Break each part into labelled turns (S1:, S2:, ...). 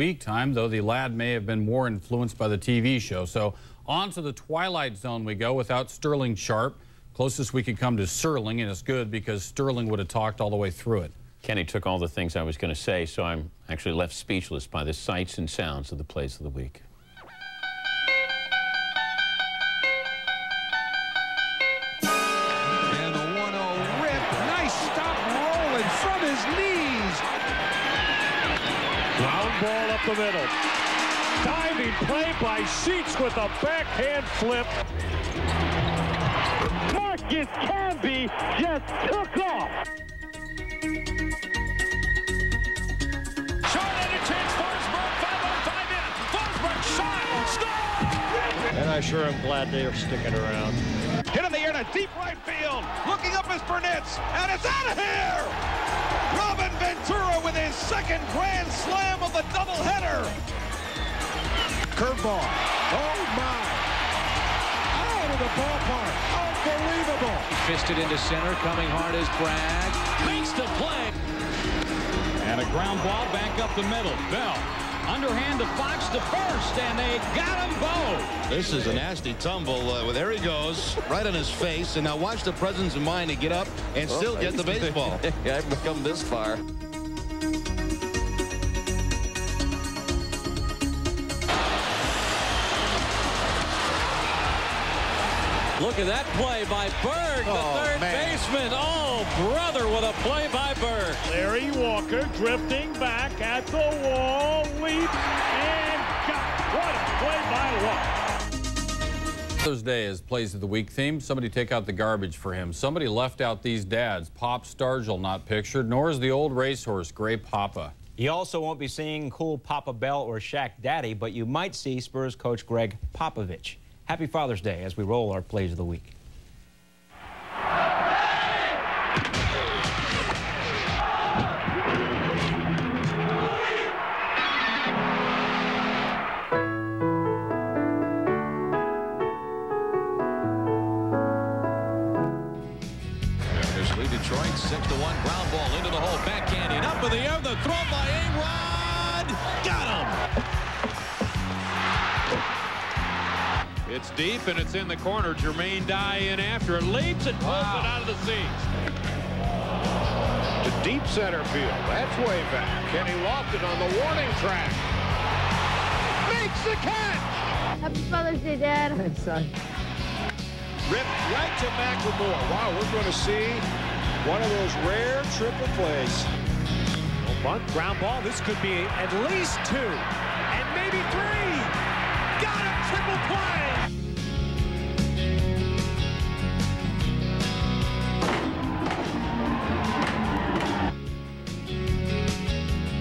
S1: week time, though the lad may have been more influenced by the TV show. So on to the Twilight Zone we go without Sterling Sharpe. Closest we could come to Sterling, and it's good because Sterling would have talked all the way through it.
S2: Kenny took all the things I was going to say, so I'm actually left speechless by the sights and sounds of the plays of the week.
S3: Up the middle. Diving play by Sheets with a backhand flip. Marcus Camby just took off.
S4: Short-handed chance, Forsberg, 5 in. Forsberg shot, score!
S3: And I sure am glad they are sticking around.
S5: Hit in the air to deep right field. Looking up is Burnitz, and it's out of here! Robin Ventura with his second grand slam of the doubleheader. Curveball. Oh, my. Out of the ballpark. Unbelievable.
S6: Fisted into center, coming hard as Bragg.
S4: Makes the play.
S7: And a ground ball back up the middle. Bell underhand to Fox to first, and they got him both.
S8: This is a nasty tumble. Uh, well, there he goes, right on his face. And now watch the presence of mind to get up and still get the baseball.
S9: I've come this far.
S6: Look at that play by Berg, the
S5: Oh,
S6: third
S5: man.
S6: baseman. Oh, brother, what a play by Berg.
S3: Larry Walker drifting back at the wall, leaps, and got. What a play by Walker.
S1: Father's Day is Plays of the Week theme. Somebody take out the garbage for him. Somebody left out these dads. Pop Stargell not pictured, nor is the old racehorse, Gray Papa.
S10: You also won't be seeing cool Papa Bell or Shaq Daddy, but you might see Spurs coach Gregg Popovich. Happy Father's Day as we roll our plays of the week.
S4: 6 to 1. Ground ball into the hole. Backhanding up in the air. The throw by A-Rod. Got him. It's deep and it's in the corner. Jermaine Dye in after it. Leaps and pulls it out of the seats.
S3: To deep center field. That's way back. Kenny Lofton on the warning track. Makes the catch.
S11: Happy Father's Day, Dad. Thanks, son.
S5: Ripped right to McLemore. Wow, we're going to see one of those rare triple plays.
S3: Bunt, ground ball. This could be at least two, and maybe three. Got him, triple play.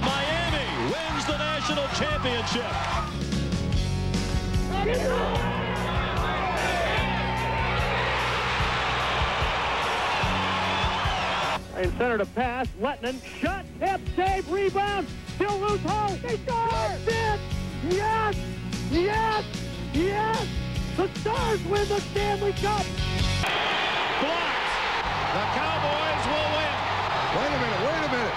S4: Miami wins the national championship.
S3: In center to pass, Lehtinen, shot, tip, save, rebound, still loose hole. They score! That's it! Yes! Yes! Yes! The Stars win the Stanley Cup!
S4: Blocked. The Cowboys will win.
S5: Wait a minute, wait a minute.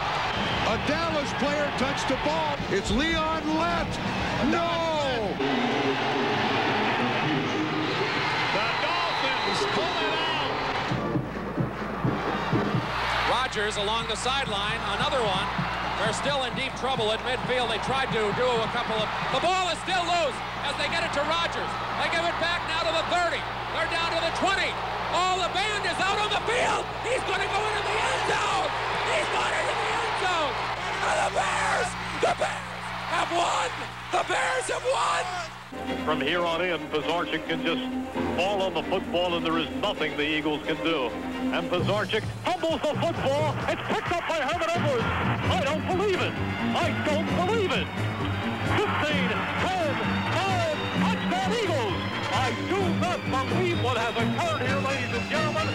S5: A Dallas player touched the ball. It's Leon Lett. No!
S6: Along the sideline, another one. They're still in deep trouble at midfield. They tried to do a couple of... The ball is still loose as they get it to Rodgers. They give it back now to the 30. They're down to the 20. Oh, the band is out on the field. He's going to go into
S3: From here on in, Pisarcik can just fall on the football, and there is nothing the Eagles can do. And Pisarcik fumbles the football. It's picked up by Herman Edwards. I don't believe it. I don't believe it. 15, 10, 5, touchdown Eagles. I do not believe what has occurred here, ladies and gentlemen.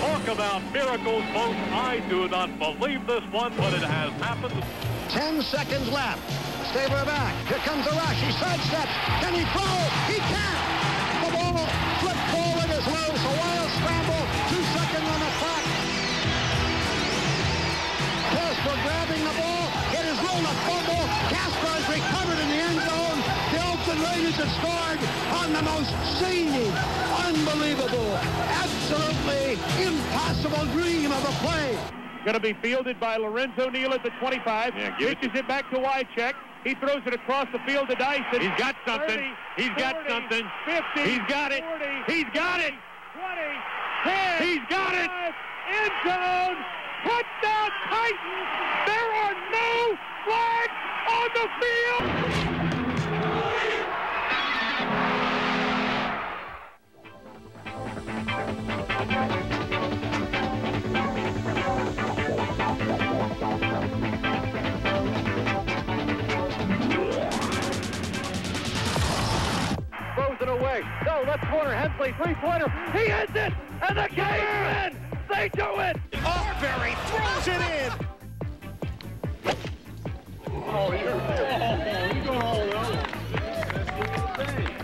S3: Talk about miracles, folks. I do not believe this one, but it has happened.
S5: Ten seconds left. Stabler back. Here comes the rush. He sidesteps. Can he throw? He can't. The ball flipped forward is loose. A wild scramble. Two seconds on the clock. Casper grabbing the ball. It is ruled a fumble. Casper is has scored on the most zany, unbelievable, absolutely impossible dream of a play.
S12: Going to be fielded by Lorenzo Neal at the 25.
S13: Yeah, give it
S12: Pitches it, back to Wycheck. He throws it across the field to Dyson.
S13: He's got something.
S12: 30,
S13: He's got something.
S12: 50.
S13: He's got it.
S12: 40,
S13: He's got it.
S12: 20, 10.
S13: He's got it.
S12: End zone. Touchdown Titans. There are no flags on the field. Away. No, left corner, Hensley, three-pointer. He hits it, and the game's in. They do it.
S13: Marbury throws it in. Get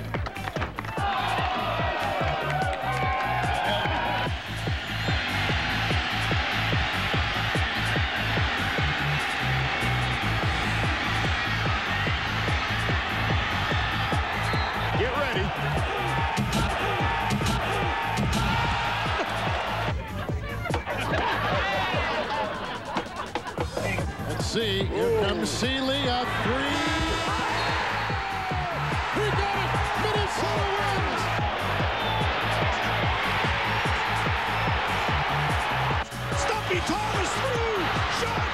S9: See. Here comes Seeley. A three. He got it. Minnesota wins.
S13: Stumpy Thomas through. Shot.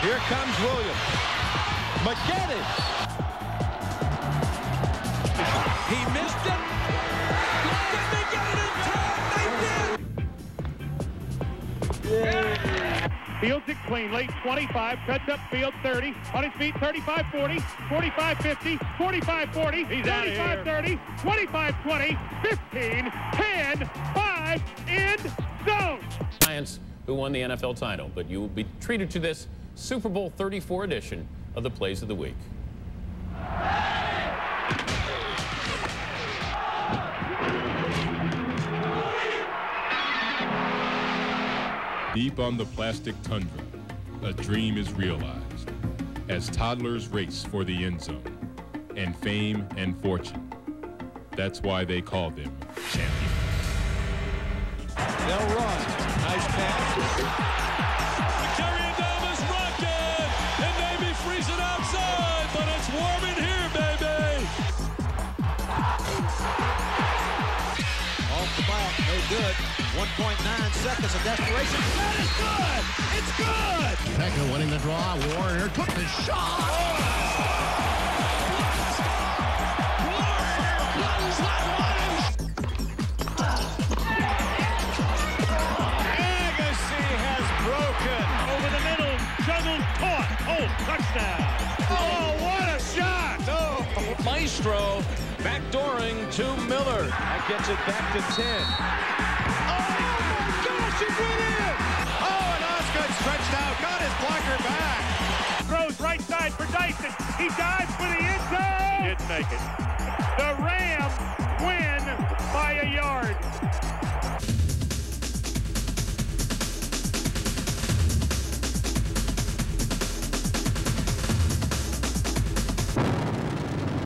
S13: Here comes Williams. McGinnis. He missed it.
S12: Fields it cleanly, 25, cuts up field 30, on his feet 35 40, 45 50, 45 40,
S13: He's outta
S12: 35
S13: here.
S12: 30, 25 20, 15, 10, 5, end zone.
S2: Giants who won the NFL title, but you will be treated to this Super Bowl 34 edition of the Plays of the Week.
S14: Deep on the plastic tundra, a dream is realized as toddlers race for the end zone and fame and fortune. That's why they call them champions.
S13: They'll run. Nice pass.
S4: Carrying down this rocket. It may be freezing outside, but it's warm in here, baby.
S13: Off the mark. No good. 1.9 seconds of desperation. That is good. It's good.
S9: Pekka winning the draw. Warner took the shot.
S13: Agassi has broken.
S12: Over the middle, juggled, caught. Oh, touchdown.
S13: Oh, what a shot. No.
S4: Maestro backdooring to Miller.
S13: That gets it back to 10. Oh, my gosh, it went in. Oh, and Osgood stretched out. Got his blocker back.
S12: Throws right side for Dyson. He dives for the end zone. Didn't make it. The Rams